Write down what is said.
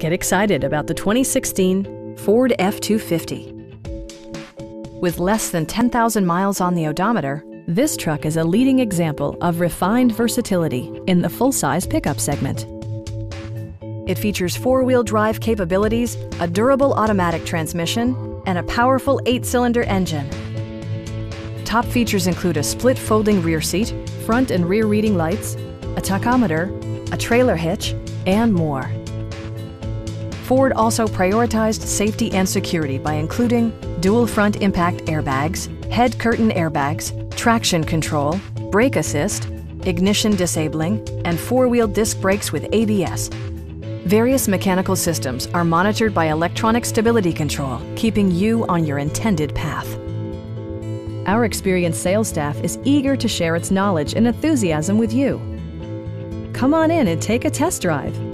Get excited about the 2016 Ford F-250. With less than 10,000 miles on the odometer, this truck is a leading example of refined versatility in the full-size pickup segment. It features four-wheel drive capabilities, a durable automatic transmission, and a powerful eight-cylinder engine. Top features include a split folding rear seat, front and rear reading lights, a tachometer, a trailer hitch, and more. Ford also prioritized safety and security by including dual front impact airbags, head curtain airbags, traction control, brake assist, ignition disabling, and four-wheel disc brakes with ABS. Various mechanical systems are monitored by electronic stability control, keeping you on your intended path. Our experienced sales staff is eager to share its knowledge and enthusiasm with you. Come on in and take a test drive.